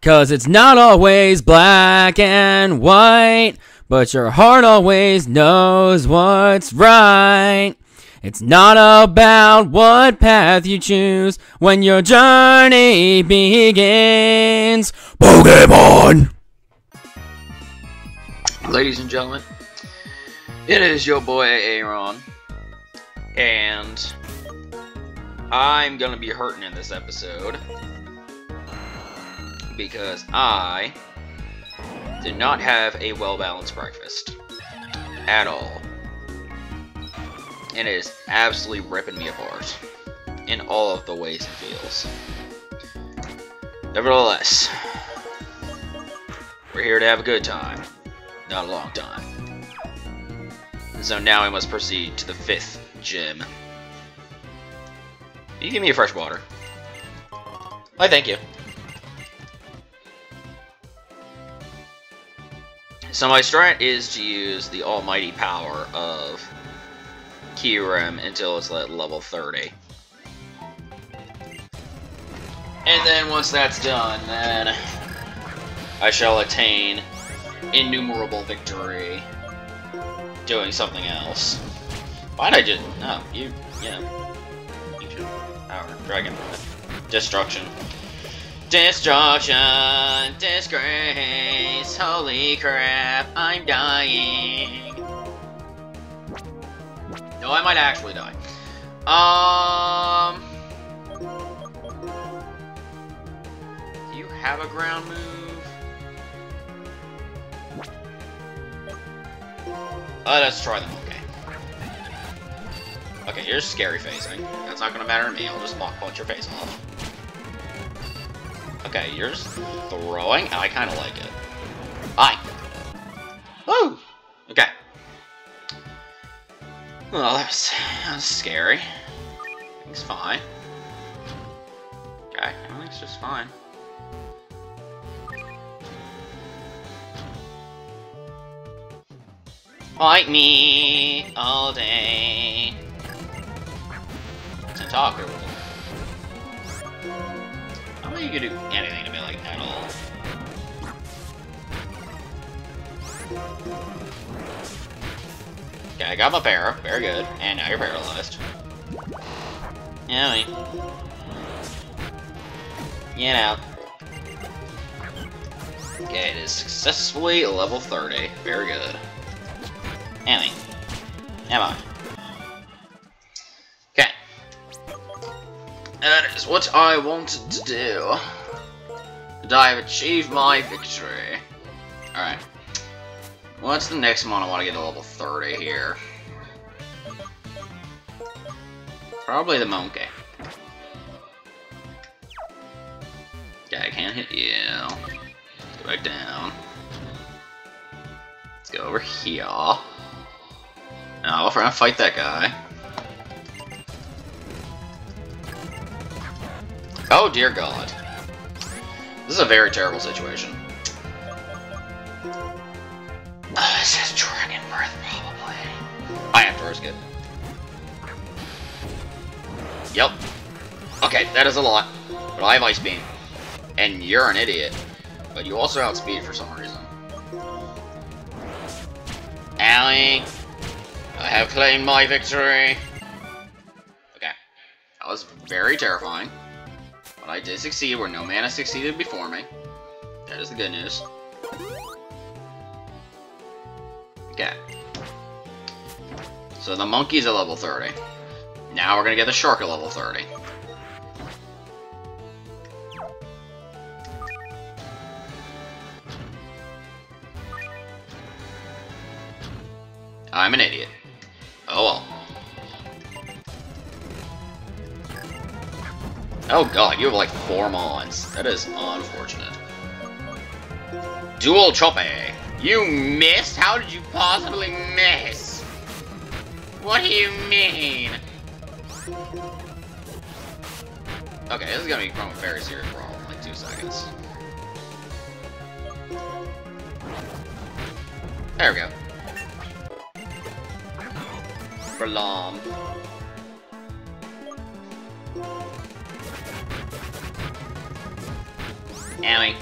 Cause it's not always black and white, but your heart always knows what's right. It's not about what path you choose when your journey begins. Pokemon! Ladies and gentlemen, it is your boy Aaron, and I'm gonna be hurting in this episode because I did not have a well-balanced breakfast at all. And it is absolutely ripping me apart in all of the ways it feels. Nevertheless, we're here to have a good time, not a long time. So now we must proceed to the fifth gym. You give me a fresh water? I thank you. So my strat is to use the almighty power of Kyurem until it's at level 30. And then once that's done, then I shall attain innumerable victory doing something else. Why'd I just... No, you... Yeah. You. Power. Dragon Destruction. Destruction, disgrace, holy crap, I'm dying. No, I might actually die. Um... Do you have a ground move? Uh, let's try them, okay. Okay, here's scary facing. That's not gonna matter to me, I'll just lock punch your face off. Okay, you're throwing, I kind of like it. Hi. Woo! Okay. Well, that was, that was scary. It's fine. Okay, everything's just fine. Fight me all day. To talk or I think you can do anything to me like at all. Okay, I got my pair. Very good. And now you're paralyzed. Yeah, me. Get out. Okay, it is successfully level 30. Very good. Annie. Am I? That is what I wanted to do. And I have achieved my victory. Alright. What's the next one I want to get to level 30 here? Probably the monkey. Okay, I can't hit you. Let's go back down. Let's go over here. Now, we're fight that guy. Oh dear god. This is a very terrible situation. Uh, this is Dragon Breath, probably. I have to risk it. Yep. Okay, that is a lot. But I have Ice Beam. And you're an idiot. But you also outspeed for some reason. Owie. I have claimed my victory. Okay. That was very terrifying. But I did succeed where no man has succeeded before me. That is the good news. Okay. So the monkey's at level 30. Now we're gonna get the shark at level 30. I'm an idiot. Oh well. Oh god, you have like four mons. That is unfortunate. Dual Choppe. You missed? How did you possibly miss? What do you mean? Okay, this is gonna become a very serious problem in like two seconds. There we go. Bralam. Owie.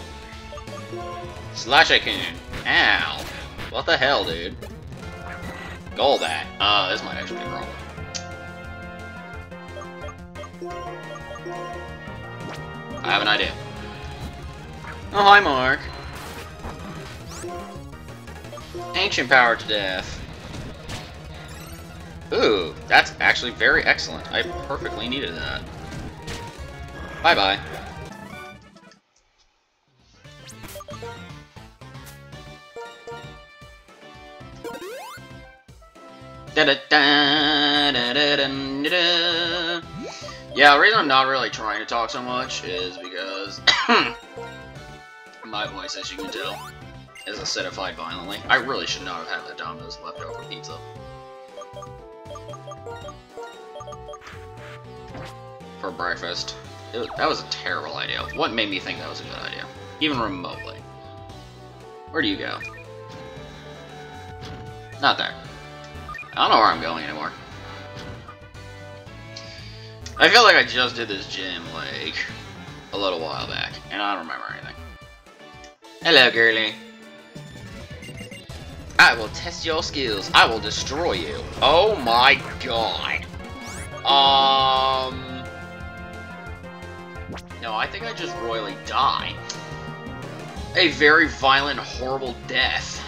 Slashakun. Ow. What the hell, dude? Golbat. Uh, this might actually be a problem. I have an idea. Oh, hi, Mark. Ancient power to death. Ooh, that's actually very excellent. I perfectly needed that. Bye-bye. Yeah, the reason I'm not really trying to talk so much is because my voice, as you can tell, is acidified violently. I really should not have had that Domino's leftover pizza. For breakfast. That was a terrible idea. What made me think that was a good idea? Even remotely. Where do you go? Not there. I don't know where I'm going anymore. I feel like I just did this gym, like, a little while back, and I don't remember anything. Hello, girly. I will test your skills. I will destroy you. Oh my god. Um... No, I think I just royally die. A very violent, horrible death.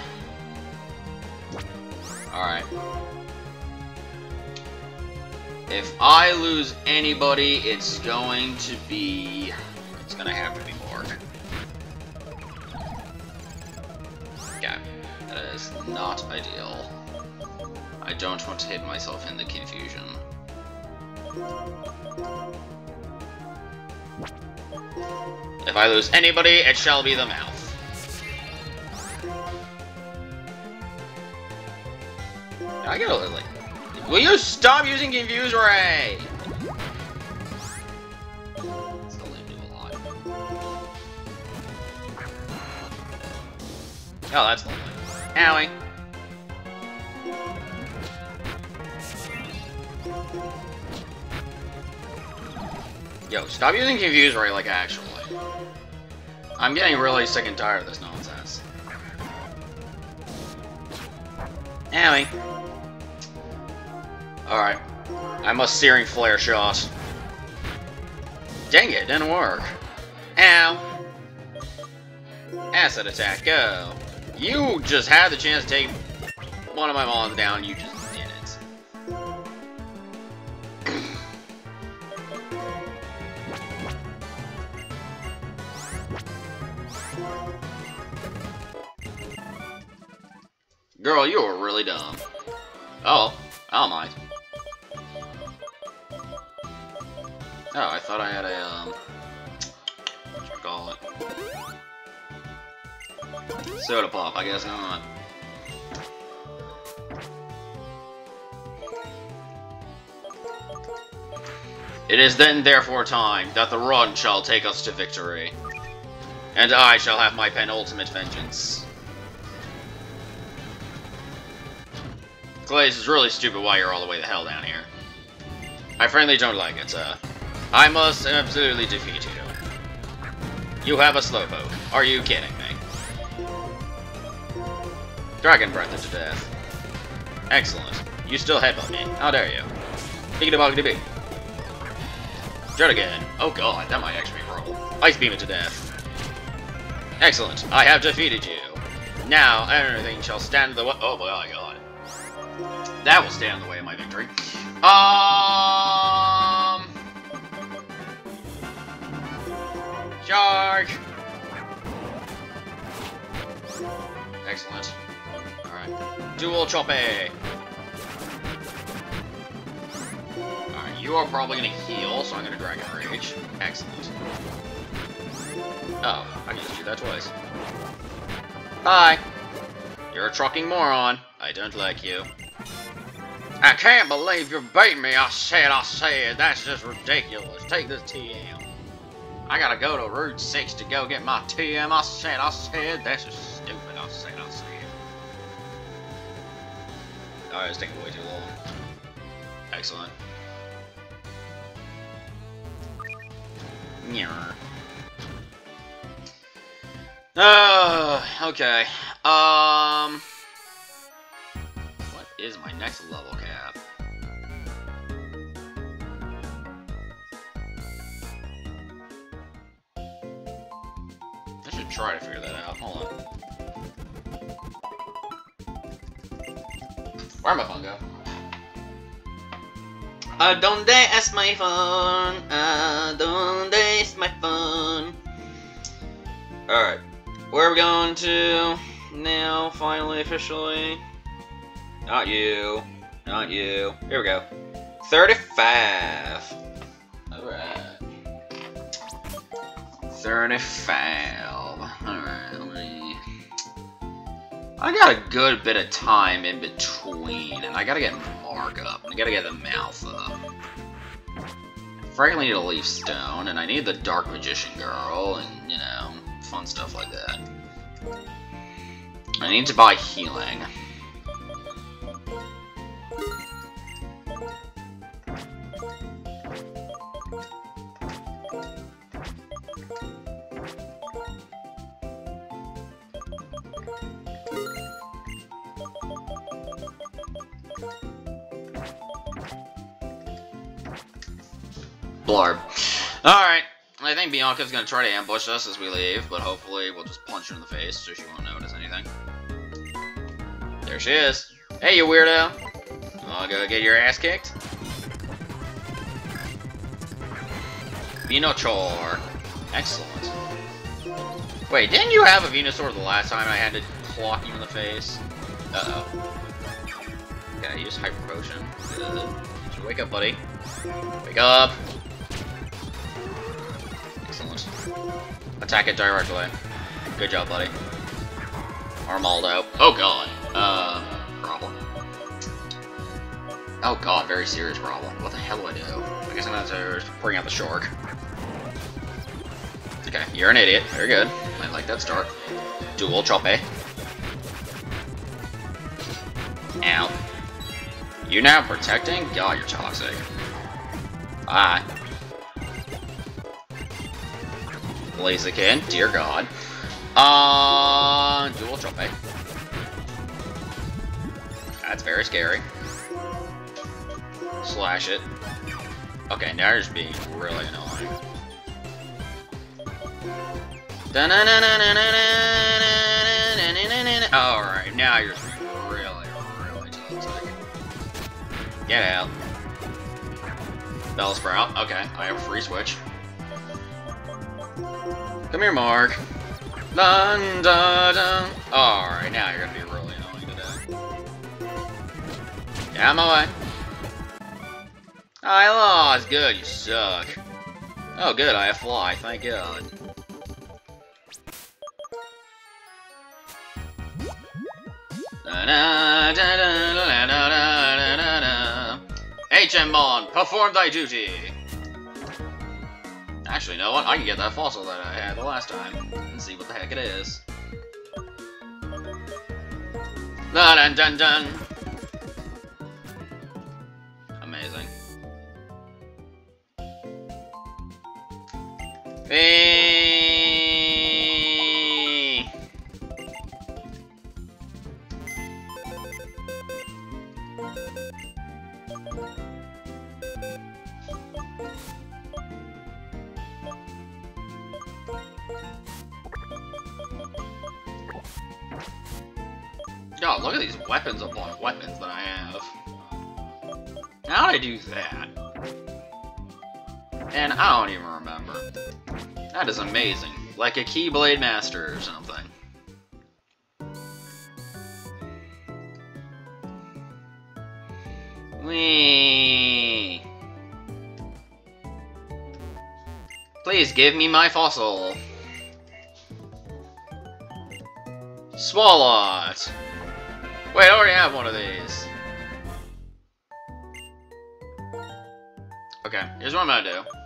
Alright. If I lose anybody, it's going to be... It's gonna be Morg. Yeah, that is not ideal. I don't want to hit myself in the confusion. If I lose anybody, it shall be the mouth. I get a little like Will you stop using Confuse Ray? Oh, that's lovely. Owie. Yo, stop using Confuse Ray, like, actually. I'm getting really sick and tired of this nonsense. Owie. Alright. I must Searing Flare Shot. Dang it, didn't work. Ow! Acid attack, go. You just had the chance to take one of my mons down, you just did it. Girl, you were really dumb. Oh, I don't mind. Oh, I thought I had a, um... Call it? Soda pop, I guess not. It is then therefore time that the run shall take us to victory. And I shall have my penultimate vengeance. This is really stupid why you're all the way the hell down here. I frankly don't like it, sir. I must absolutely defeat you. You have a Slowpoke. Are you kidding me? Dragon Breath into death. Excellent. You still headbutt me. How dare you? Biggity boggity big. again. Oh god, that might actually horrible. Ice Beam into death. Excellent. I have defeated you. Now, everything shall stand the way- Oh my god. That will stand in the way of my victory. Um... Charge! Excellent. Alright. Dual Choppe! Alright, you are probably gonna heal, so I'm gonna Dragon Rage. Excellent. Oh, I can just do that twice. Hi! You're a trucking moron. I don't like you. I can't believe you're beating me. I said, I said. That's just ridiculous. Take this TM. I gotta go to Route 6 to go get my TM. I said, I said. That's just stupid. I said, I said. Alright, it's taking way too long. Excellent. Yeah. Uh, okay. Um, what is my next level cap? Should try to figure that out. Hold on. Where my phone go? Uh, donde es my phone? Uh, donde es my phone? Alright. Where are we going to now, finally, officially? Not you. Not you. Here we go. 35. Alright. 35. I got a good bit of time in between, and I gotta get Mark up, I gotta get the mouth up. Frankly, need a Leaf Stone, and I need the Dark Magician Girl, and, you know, fun stuff like that. I need to buy healing. Blarb. Alright. I think Bianca's gonna try to ambush us as we leave, but hopefully we'll just punch her in the face so she won't notice anything. There she is. Hey, you weirdo! I'll go get your ass kicked. Venusaur. Excellent. Wait, didn't you have a Venusaur the last time I had to clock you in the face? Uh-oh. Gotta use Hyper Potion. Wake up, buddy. Wake up! Attack it directly. Good job, buddy. Armaldo. Oh god. Uh, problem. Oh god, very serious problem. What the hell do I do? I guess I'm gonna have to bring out the shark. Okay, you're an idiot. Very good. I like that start. Dual choppe. Ow. You now protecting? God, you're toxic. Bye. Blaziken, dear god. Uh, dual choppe. That's very scary. Slash it. Okay, now you're just being really annoying. Alright, now you're really, really toxic. Get out. Bellsprout. Okay, I have a free switch. Come here, Mark. Dun, dun, dun. Alright, now you're gonna be really annoying today. Get out of my way. I lost. Good, you suck. Oh, good, I have fly. Thank God. HM Bond, perform thy duty. Actually, you know what? I can get that fossil that I had the last time and see what the heck it is. Dun dun dun. Amazing. Hey. And I don't even remember. That is amazing. Like a Keyblade Master or something. Whee! Please give me my fossil. Swalot! Wait, I already have one of these. Okay, here's what I'm gonna do.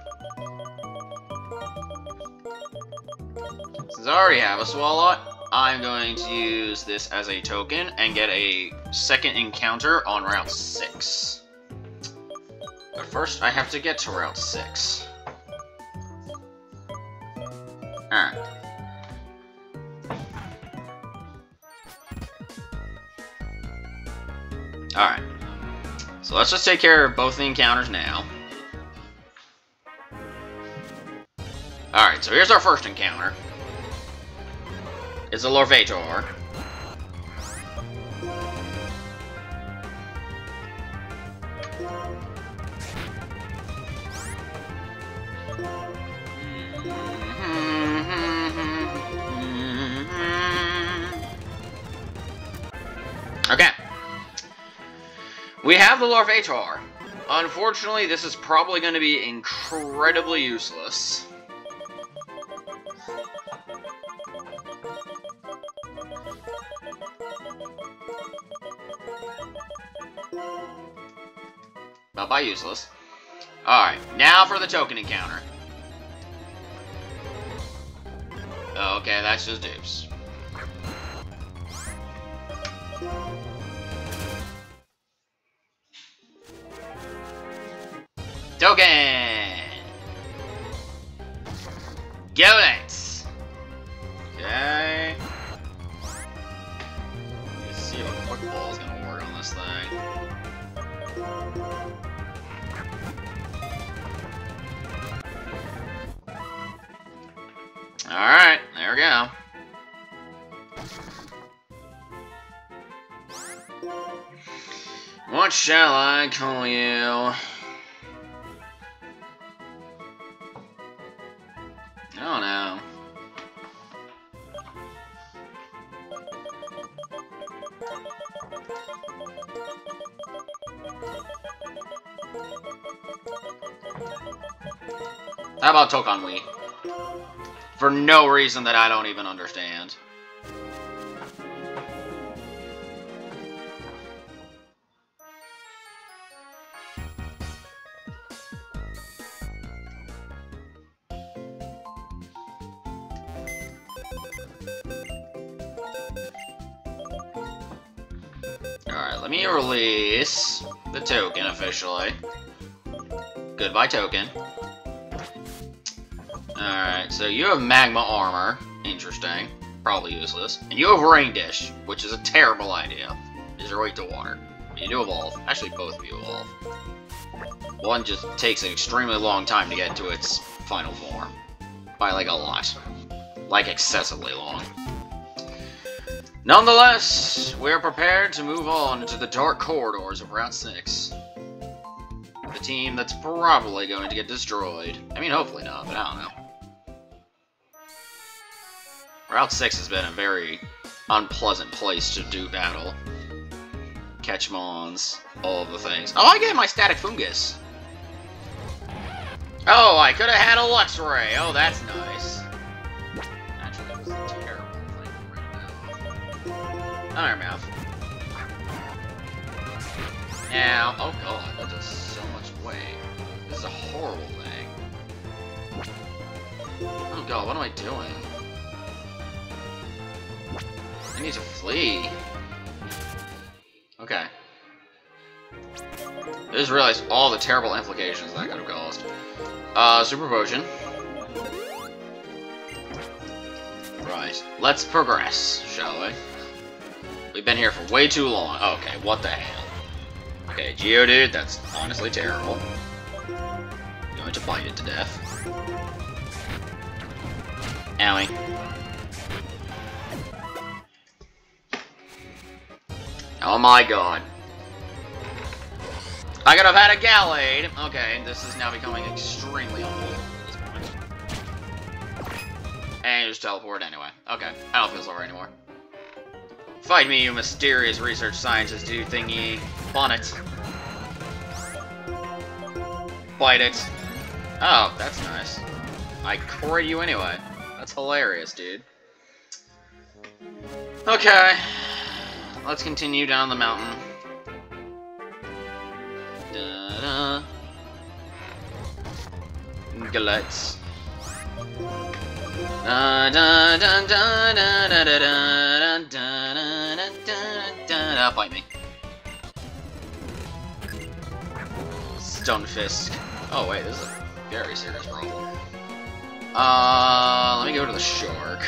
I already have a Swalot, I'm going to use this as a token and get a second encounter on Route 6. But first, I have to get to Route 6. Alright. Alright. So let's just take care of both the encounters now. Alright, so here's our first encounter. It's a Larvitar. Okay. We have the Larvitar. Unfortunately, this is probably going to be incredibly useless. Useless. Alright, now for the token encounter. Okay, that's just dupes. Token! I call you? How about Tokonwi? For no reason that I don't even understand. Let me release the token officially. Goodbye, token. Alright, so you have magma armor. Interesting. Probably useless. And you have rain dish, which is a terrible idea. Is your way to water. You do evolve. Actually, both of you evolve. One just takes an extremely long time to get to its final form. By like a lot. Like excessively long. Nonetheless, we are prepared to move on into the dark corridors of Route 6. The team that's probably going to get destroyed. I mean, hopefully not, but I don't know. Route 6 has been a very unpleasant place to do battle. Catch mons, all the things. Oh, I get my static fungus! Oh, I could have had a Luxray! Oh, that's nice. Now. Iron Mouth. Now, oh god, that does so much weight. This is a horrible thing. Oh god, what am I doing? I need to flee. Okay. I just realized all the terrible implications that could have caused. Uh, Super Potion. Right. Let's progress, shall we? We've been here for way too long. Okay, what the hell? Okay, Geodude, that's honestly terrible. going to bite it to death. Owie. Oh my god. I could have had a Gallade! Okay, this is now becoming extremely unbelievable at this point. And just teleport anyway. Okay, I don't feel sorry anymore. Fight me, you mysterious research scientist dude thingy. Bonnet. Bite it. Oh, that's nice. I crit you anyway. That's hilarious, dude. Okay. Let's continue down the mountain. Galettes. Da da da Bite me. Stunfisk. Oh wait, this is a very serious problem. Uh, let me go to the shark.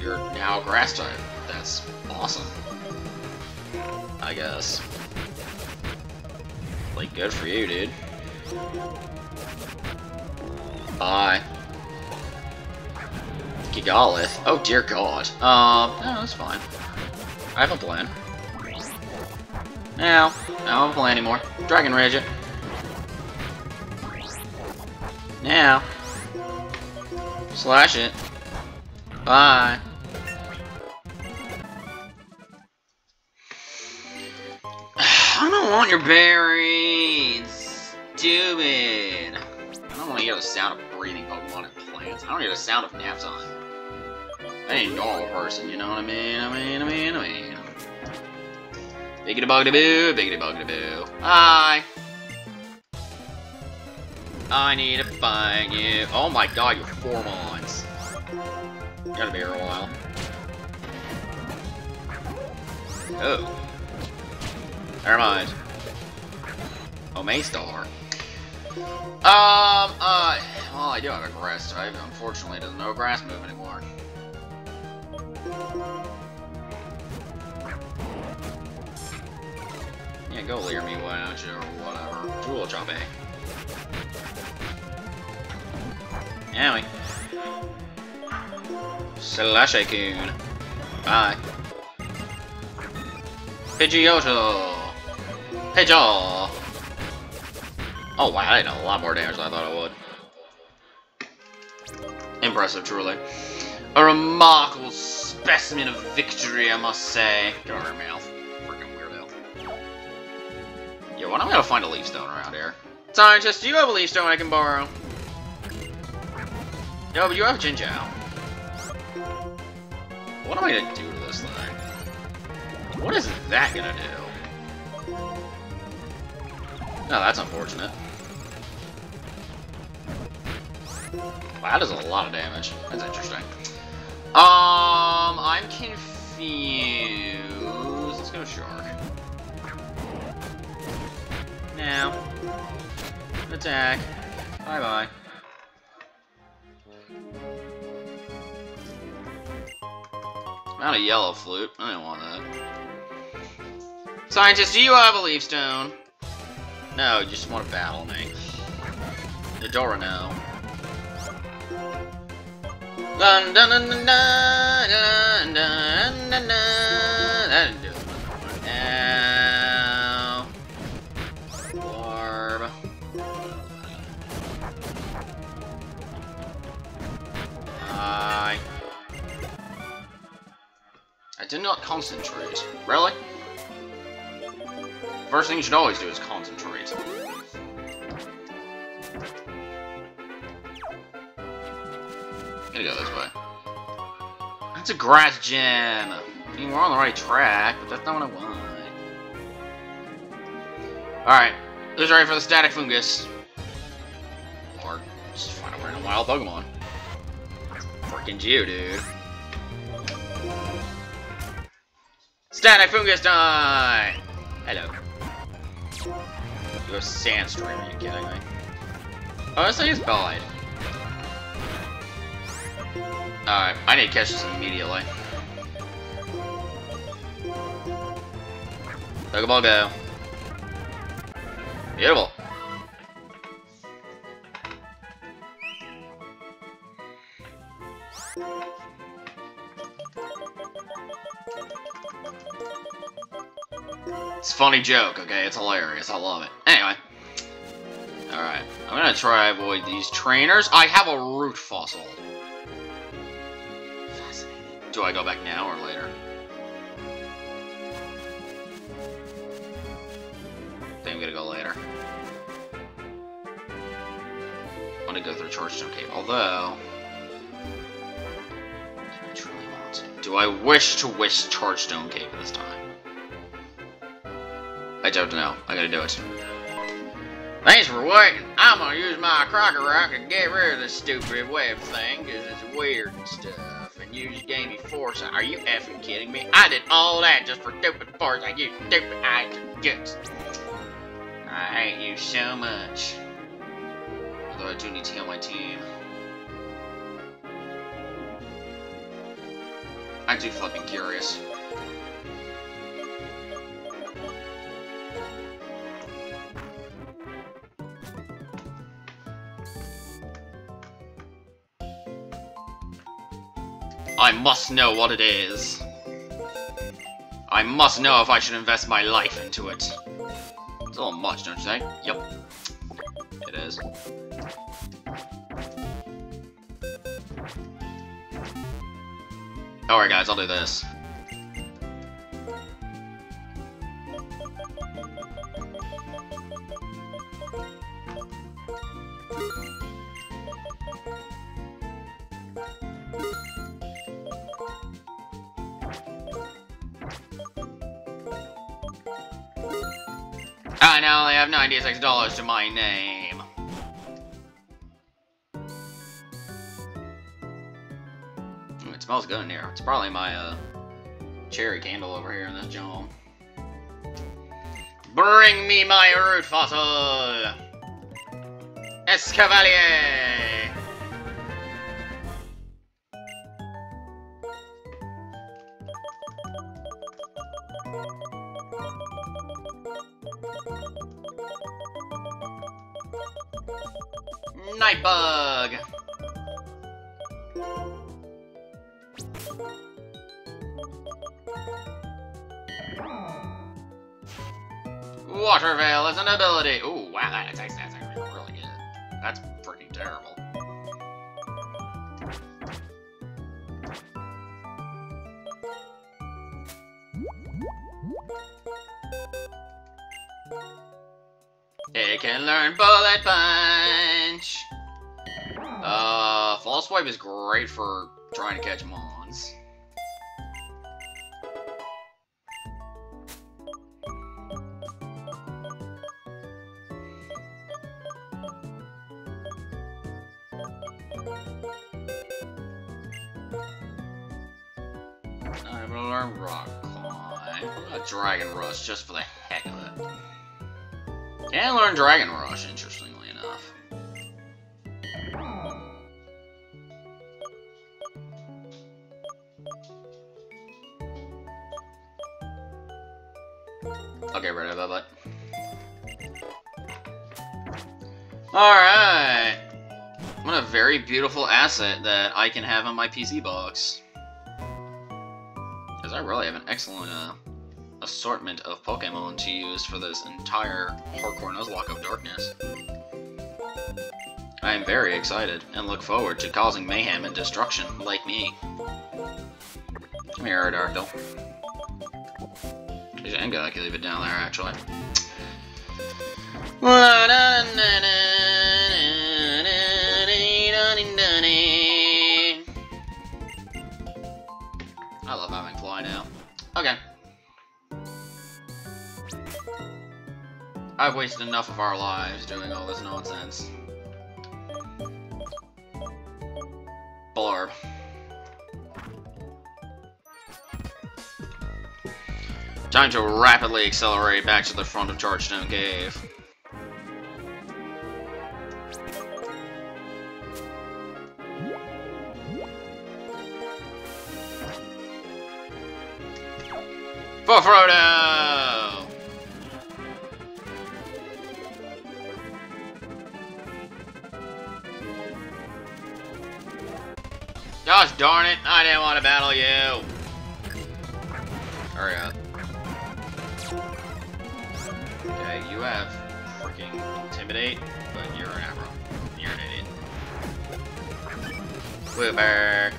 You're now grass type. That's awesome. I guess. Like, good for you, dude. Bye. Gigalith. Oh, dear God. Um, no, that's fine. I have a plan. Now, I don't have a plan anymore. Dragon Rage it. Now. Slash it. Bye. I don't want your berries. Stupid. I don't want to hear the sound of I don't hear the sound of nap time. I ain't a normal person, you know what I mean? I mean, I mean, I mean. Biggity boggity boo, biggity boggity boo. Hi. I need to find you. Oh my god, you're four mons. Gotta be here a while. Oh. Never mind. Oh, Maystar. Um, uh, well, I do have a grass type. Unfortunately, there's no grass move anymore. Yeah, go leer me, why don't you, or whatever. Jewel Chop A. Owie. Slashay-kun. Bye. Pidgeotto. Pidgeot. Oh wow, I did a lot more damage than I thought I would. Impressive, truly. A remarkable specimen of victory, I must say. Over your mouth. Freaking weirdo. Yo, why don't we gotta find a leaf stone around here? Scientist, do you have a leaf stone I can borrow? Yo, but you have Jinjiao. What am I gonna do to this thing? What is that gonna do? No, that's unfortunate. Wow, does a lot of damage. That's interesting. Um, I'm confused. Let's go Shark. Now. Attack. Bye-bye. Not a yellow flute. I don't want that. Scientist, do you have a leaf stone? No, you just want to battle me. Adora, no. Dun dun dun dun dun dun dun dun dun. Now. Barb. I. I did not concentrate. Really? First thing you should always do is concentrate. Gonna go this way. That's a grass gem. I mean, we're on the right track, but that's not what I want. Alright, who's ready for the static fungus? Or just find a random wild Pokemon. Freaking Geodude. Static fungus die! Hello. You go Sandstream, are you kidding me? Oh, this thing is died. Alright, I need to catch this immediately. Pokeball go. Beautiful. It's a funny joke, okay? It's hilarious. I love it. Anyway. Alright. I'm gonna try avoid these trainers. I have a root fossil. Do I go back now or later? I think I'm gonna go later. I want to go through Chargestone Cave. Although... Do I wish to wish Chargestone Cave this time? I don't know. I gotta do it. Thanks for waiting. I'm gonna use my Crocker Rock to get rid of this stupid web thing, because it's weird and stuff. And you just gave me foresight. Are you effing kidding me? I did all that just for stupid foresight, you stupid eyes just. I hate you so much. Although I do need to heal my team. I do flipping curious. I must know what it is. I must know if I should invest my life into it. It's a little much, don't you think? Yep. It is. Alright guys, I'll do this. $96 to my name. Ooh, it smells good in here. It's probably my uh, cherry candle over here in this joint. Bring me my root fossil! Escavalier! Nightbug! Water Veil is an ability. Ooh, wow, that's, that's, that's actually really good. That's freaking terrible. It can learn Bullet Punch! Swipe is great for trying to catch Mons. I'm gonna learn Rock Climb. A Dragon Rush just for the heck of it. Can learn Dragon Rush, interestingly Alright! What a very beautiful asset that I can have on my PC box. Because I really have an excellent uh, assortment of Pokemon to use for this entire Hardcore Nuzlocke of Darkness. I am very excited and look forward to causing mayhem and destruction like me. Come here, Aerodactyl. I'm gonna leave it down there, actually. I love having fly now. Okay. I've wasted enough of our lives doing all this nonsense. Barb. Time to rapidly accelerate back to the front of Chargestone Cave. For Frodo! Gosh darn it, I didn't want to battle you! Hurry up. Okay, you have freaking Intimidate, but you're an Abra. You're an idiot. Wooper!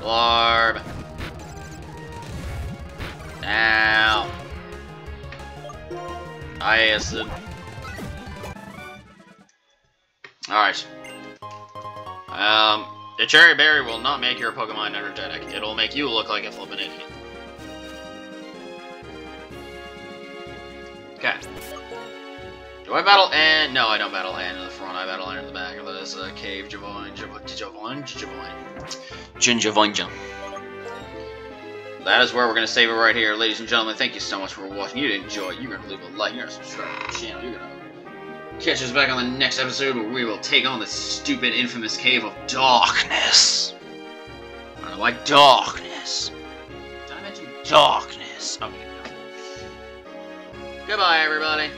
Larb! Now! I acid. Alright. Um, the Cherry Berry will not make your Pokemon energetic. It'll make you look like a flippin' idiot. Okay. Do I battle and No, I don't battle and in the front. I battle Ann in the back of this uh, cave. Javon, Javon, Javon, Javon. That is where we're going to save it right here. Ladies and gentlemen, thank you so much for watching. You did enjoy. You're going to leave a like. You're going to subscribe to the channel. You're going to catch us back on the next episode where we will take on the stupid, infamous Cave of Darkness. I don't know why darkness. Did I mention darkness? Okay. Goodbye, everybody.